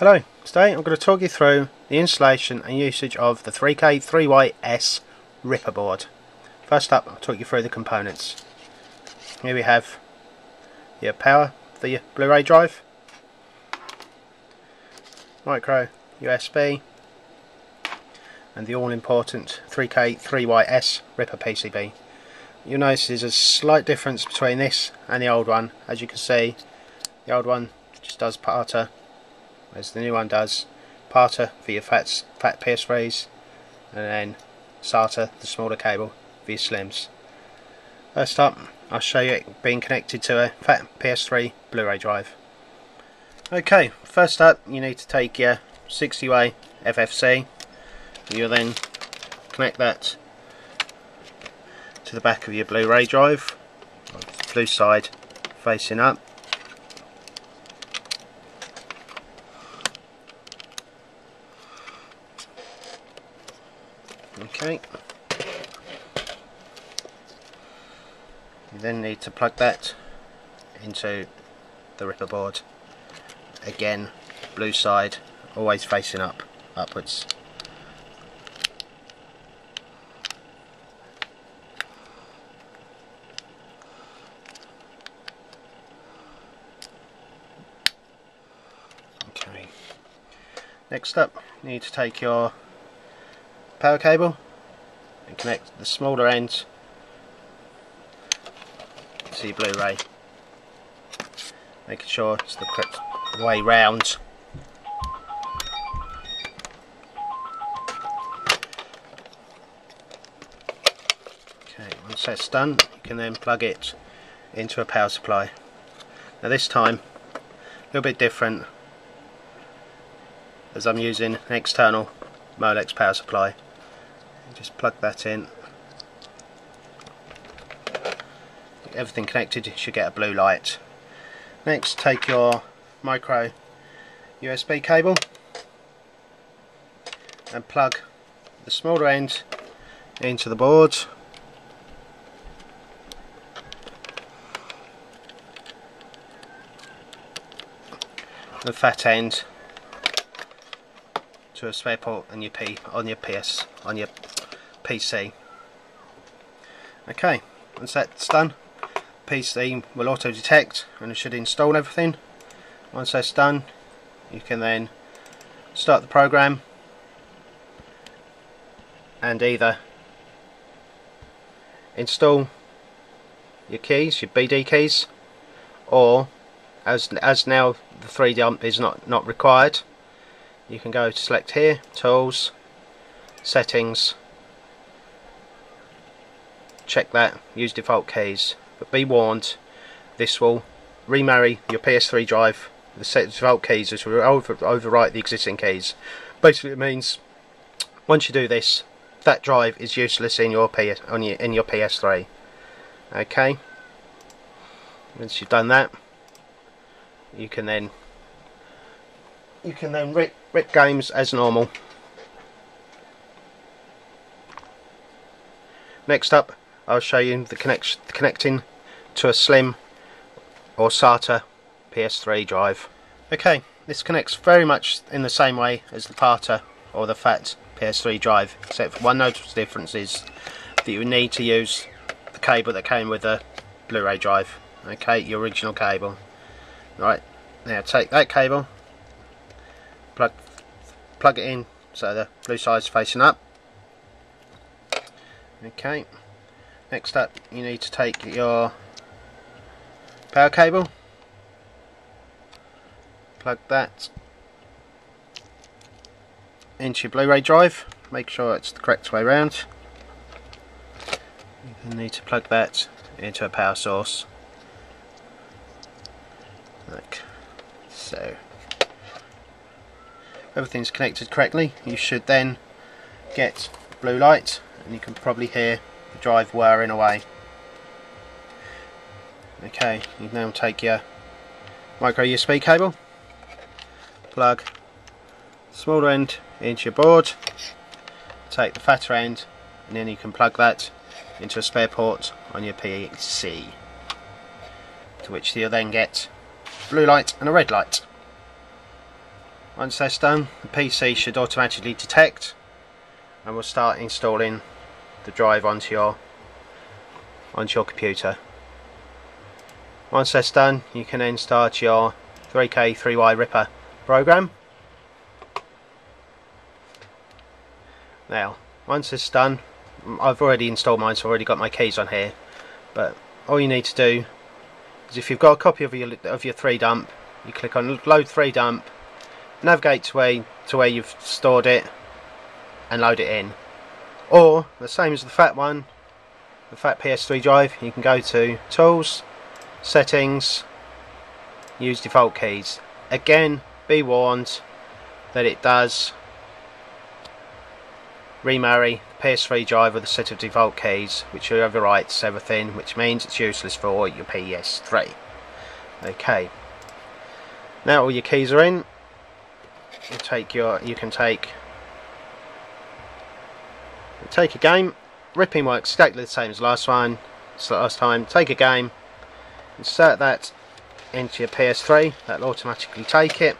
Hello, today I'm going to talk you through the installation and usage of the 3K3YS Ripper board. First up, I'll talk you through the components. Here we have your power for your Blu-ray drive, micro USB, and the all-important 3K3YS Ripper PCB. You'll notice there's a slight difference between this and the old one. As you can see, the old one just does PATA as the new one does PATA for your fat, fat PS3s and then SATA, the smaller cable, for your slims. First up, I'll show you it being connected to a fat PS3 Blu-ray drive. Okay, first up you need to take your 60-way FFC. You'll then connect that to the back of your Blu-ray drive, blue side facing up. Okay. You then need to plug that into the ripper board. Again, blue side, always facing up, upwards. Okay. Next up, you need to take your power cable and connect the smaller end to your Blu-ray. Making sure it's the correct way round. Okay once that's done you can then plug it into a power supply. Now this time a little bit different as I'm using an external Molex power supply just plug that in. Everything connected you should get a blue light. Next take your micro USB cable and plug the smaller end into the board. The fat end to a spare port on your P on your PS on your PC. Okay, once that's done, PC will auto detect and it should install everything. Once that's done, you can then start the program and either install your keys, your BD keys, or as as now the 3 dump is not not required, you can go to select here, tools, settings, check that, use default keys. But be warned, this will remarry your PS3 drive the set of default keys, which will over, overwrite the existing keys. Basically, it means once you do this, that drive is useless in your PS on your in your PS3. Okay. Once you've done that, you can then you can then rip, rip games as normal. Next up, I'll show you the, connect, connecting to a slim or SATA PS3 drive. Okay, this connects very much in the same way as the PATA or the FAT PS3 drive, except for one notable difference is that you need to use the cable that came with the Blu-ray drive. Okay, your original cable. Right, now take that cable, plug plug it in so the blue side's facing up. Okay. Next up you need to take your power cable, plug that into your Blu-ray drive, make sure it's the correct way around. You need to plug that into a power source like so. Everything's connected correctly, you should then get blue light and you can probably hear drive whirring away. Okay, you now take your micro USB cable, plug smaller end into your board, take the fatter end and then you can plug that into a spare port on your PC to which you'll then get blue light and a red light. Once that's done, the PC should automatically detect and we'll start installing the drive onto your onto your computer. Once that's done, you can then start your 3K 3Y Ripper program. Now, once it's done, I've already installed mine, so I've already got my keys on here. But all you need to do is if you've got a copy of your of your 3 dump, you click on load 3 dump, navigate to where to where you've stored it, and load it in. Or the same as the fat one, the fat PS3 drive, you can go to Tools, Settings, use default keys. Again, be warned that it does remarry the PS3 drive with a set of default keys which overwrites everything which means it's useless for your PS3 okay. Now all your keys are in. You take your you can take take a game. Ripping works exactly the same as last one last time. Take a game insert that into your PS3 that'll automatically take it.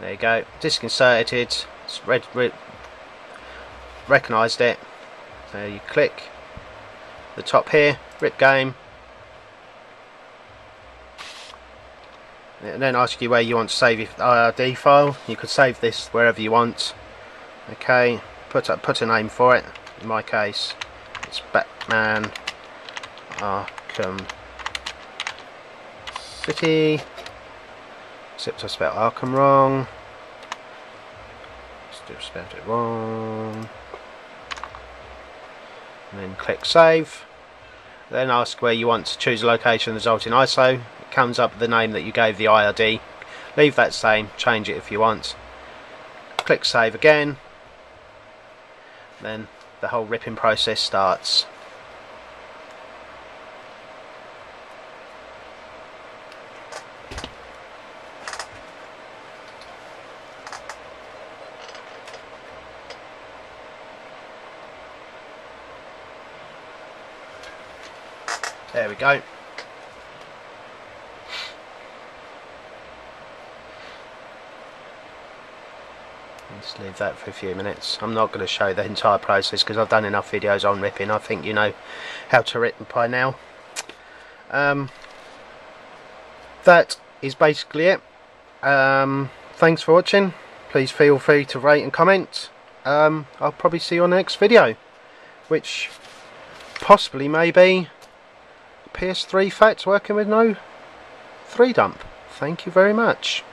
There you go. Disc inserted it's red, red recognised it. So you click the top here rip game and then ask you where you want to save your IRD file. You could save this wherever you want. Okay put a, put a name for it. In my case it's Batman Arkham City. Except I spelled Arkham wrong. Still spelled it wrong. And then click save. Then ask where you want to choose a location result in ISO it comes up the name that you gave the IRD leave that same change it if you want click save again then the whole ripping process starts. There we go. Just leave that for a few minutes. I'm not going to show the entire process because I've done enough videos on ripping. I think you know how to rip by now. Um, that is basically it. Um, thanks for watching. Please feel free to rate and comment. Um, I'll probably see you on the next video, which possibly may be PS3 Fats working with no 3 dump. Thank you very much.